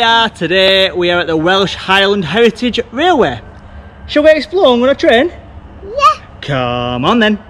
Hiya! Today we are at the Welsh Highland Heritage Railway. Shall we explore on a train? Yeah. Come on then.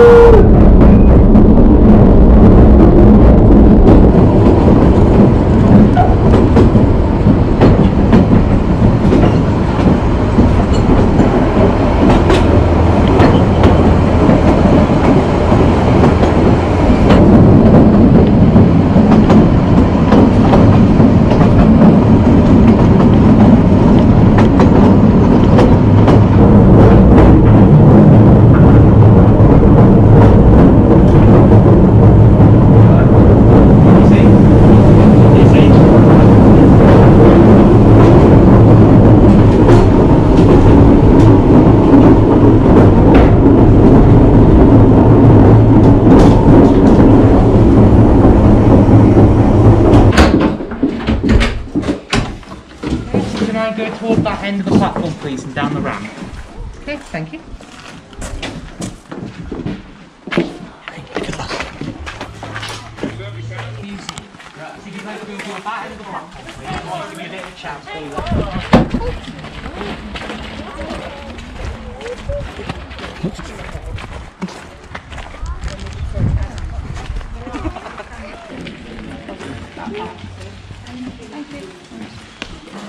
Can I go toward that end of the platform, please, and down the ramp? Okay, thank you.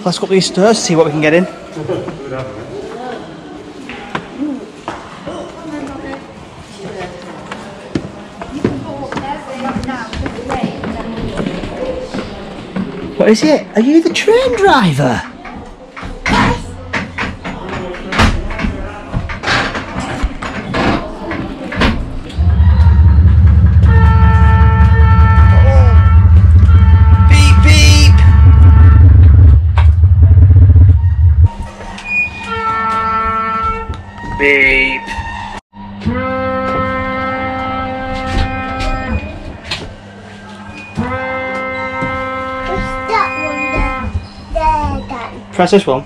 Let's go up these stairs, see what we can get in. What is it? Are you the train driver? Press this one.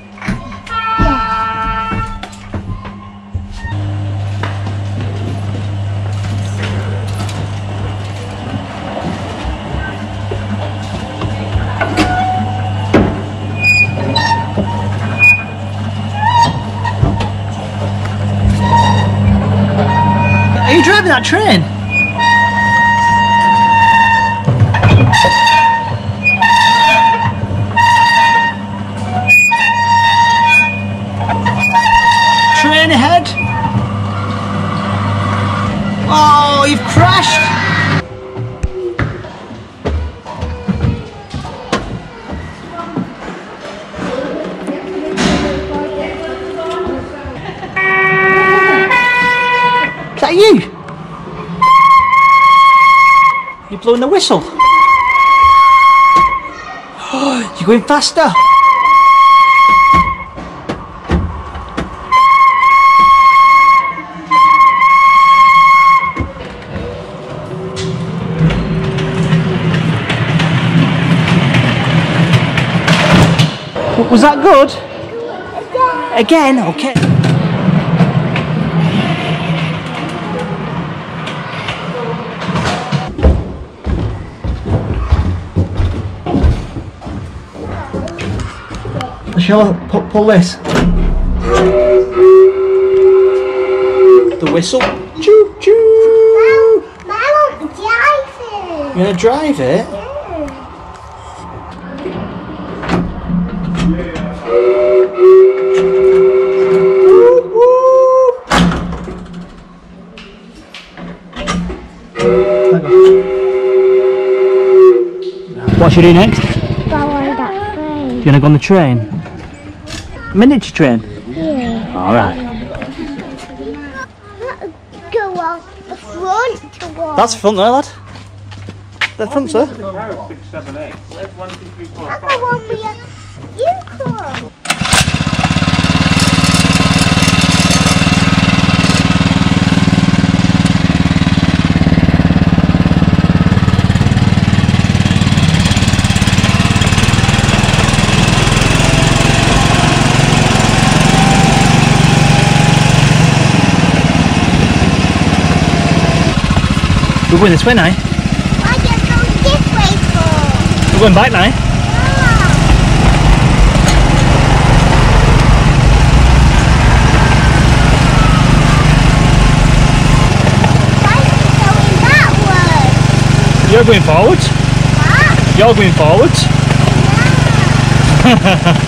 Are you driving that train? Train Is that you? You're blowing the whistle. You're going faster. Was that good? Again? Okay. Shall I pu- pull this? The whistle. Choo choo. Mom, I want to drive it. You gonna drive it? Whoop, whoop. What should we do next? Go on that train. You gonna go on the train? Miniature train? Yeah. Alright. Go on the front one. That's front there, lad. The front, sir. That's the one where you We're going this way now. Why you go this way for? We're going back now. Why are you going that way? You're going forwards. What? Ah. You're going forwards.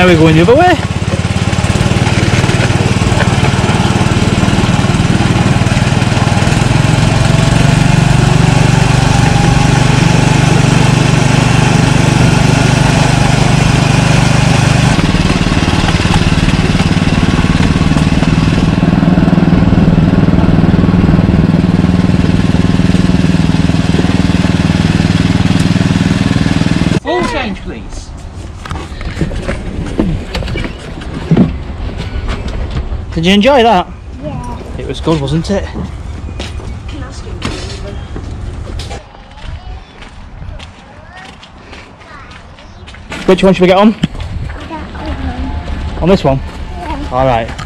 Now we're going the other way. Did you enjoy that? Yeah. It was good, wasn't it? Which one should we get on? On this one? Alright.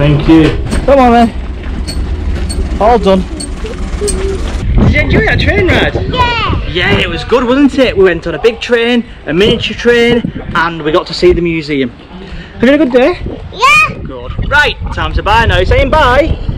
Thank you. Come on then. All done. Did you enjoy that train ride? Yeah. Yeah, it was good, wasn't it? We went on a big train, a miniature train, and we got to see the museum. Have you had a good day? Yeah. Good. Right, time to buy now. Saying bye.